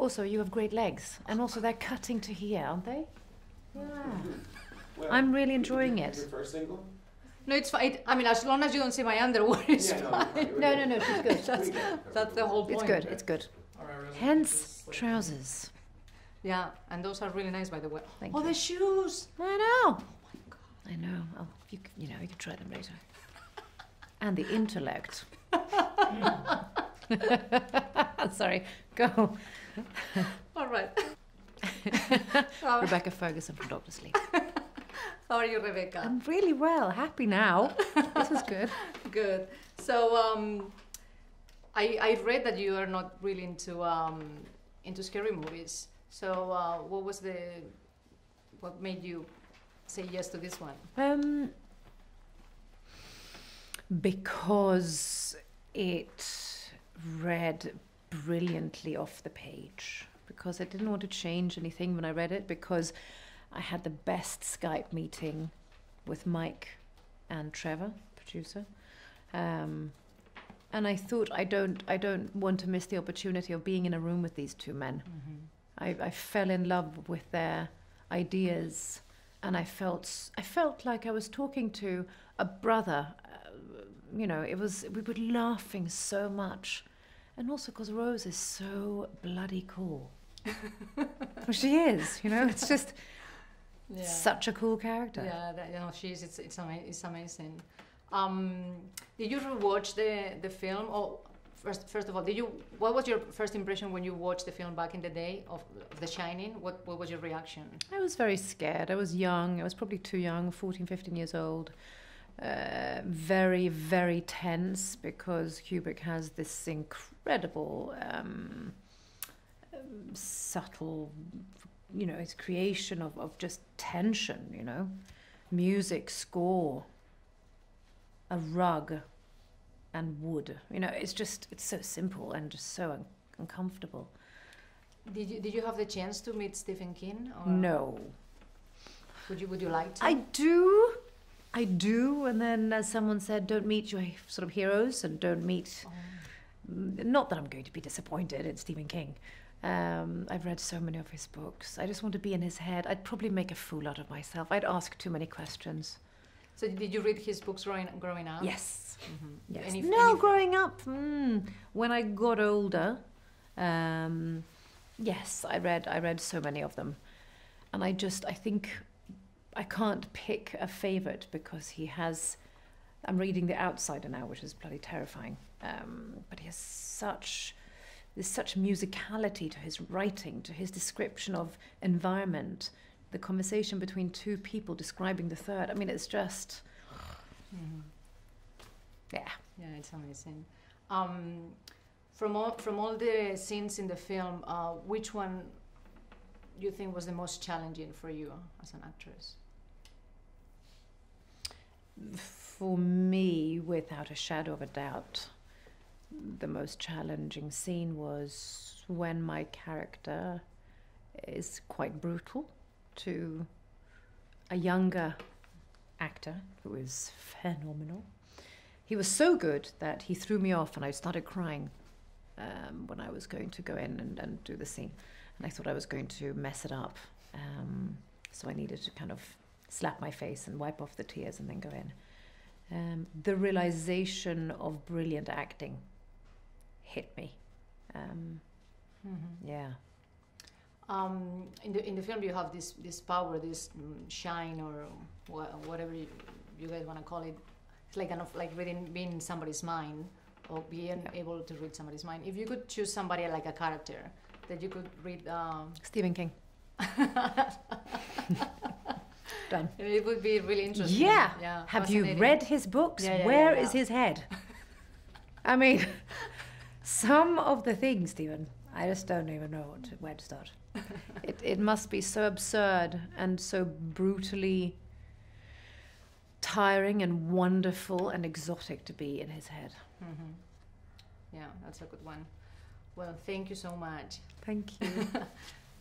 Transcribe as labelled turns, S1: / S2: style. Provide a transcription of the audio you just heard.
S1: also you have great legs, and also they're cutting to here, aren't they? Yeah.
S2: Well,
S1: I'm really enjoying it.
S2: first single?
S3: No, it's fine. I mean, as long as you don't see my underwear, it's
S2: Yeah, no,
S3: fine.
S2: fine.
S1: No, no, no, she's good.
S3: That's, that's the whole point.
S1: It's good. It's good. Hence trousers.
S3: Yeah, and those are really nice, by the way.
S1: Thank
S3: oh,
S1: you.
S3: the shoes!
S1: I know. Oh my god. I know. Oh, you, you know, you can try them later. And the intellect. Sorry, go.
S3: All right.
S1: Rebecca Ferguson from Doctor Sleep.
S3: how are you, Rebecca?
S1: I'm really well. Happy now. This is good.
S3: Good. So, um, I, I read that you are not really into um, into scary movies. So, uh, what was the what made you say yes to this one?
S1: Um, because it read brilliantly off the page. Because I didn't want to change anything when I read it. Because I had the best Skype meeting with Mike and Trevor, producer. Um, and I thought I don't I don't want to miss the opportunity of being in a room with these two men. I, I fell in love with their ideas, and I felt I felt like I was talking to a brother. Uh, you know, it was we were laughing so much, and also because Rose is so bloody cool. well, she is. You know, it's just
S3: Yeah.
S1: such a cool character.
S3: Yeah, that, you know, she's it's it's, ama- it's amazing. Um, did you watch the the film? Or first, first of all, did you? What was your first impression when you watched the film back in the day of, of The Shining? What what was your reaction?
S1: I was very scared. I was young. I was probably too young, 14, 15 years old. Uh, very, very tense because Kubrick has this incredible, um, subtle, you know, his creation of, of just tension, you know, music, score, a rug, and wood. You know, it's just, it's so simple and just so un- uncomfortable.
S3: Did you did you have the chance to meet Stephen King? Or
S1: No.
S3: Would you would you like to?
S1: I do. I do. And then, as someone said, don't meet your sort of heroes and don't meet.
S3: Oh.
S1: Mm, Not that I'm going to be disappointed in Stephen King. Um, I've read so many of his books. I just want to be in his head. I'd probably make a fool out of myself. I'd ask too many questions.
S3: So did you read his books growing growing up?
S1: Yes.
S3: Mhm.
S1: Yes.
S3: Any-
S1: no,
S3: any-
S1: growing up, mm, when I got older, um, yes, I read. I read so many of them, and I just I think I can't pick a favorite because he has. I'm reading The Outsider now, which is bloody terrifying. Um, but he has such there's such musicality to his writing, to his description of environment, the conversation between two people describing the third. I mean, it's just
S3: Mhm.
S1: yeah.
S3: Yeah, it's amazing. Um, from all from all the scenes in the film, uh, which one you think was the most challenging for you as an actress?
S1: For me, without a shadow of a doubt, the most challenging scene was when my character is quite brutal to a younger actor who is phenomenal. He was so good that he threw me off and I started crying um, when I was going to go in and, and do the scene. And I thought I was going to mess it up. Um, so I needed to kind of slap my face and wipe off the tears and then go in. Um, the realization of brilliant acting hit me. Um, yeah.
S3: Um, in the in the film, you have this this power, this mm, shine, or wha- whatever you, you guys want to call it. It's like kind of like reading being somebody's mind, or being
S1: Yeah.
S3: able to read somebody's mind. If you could choose somebody like a character that you could read, um,
S1: Stephen King. Done.
S3: it would be really interesting.
S1: Yeah.
S3: yeah.
S1: Have you read his books?
S3: Yeah, yeah,
S1: Where is his head? I mean, some of the things, Stephen, I just don't even know what to, where to start. it, it must be so absurd and so brutally tiring and wonderful and exotic to be in his head.
S3: Mm -hmm. Yeah, that's a good one. Well, thank you so much.
S1: Thank you.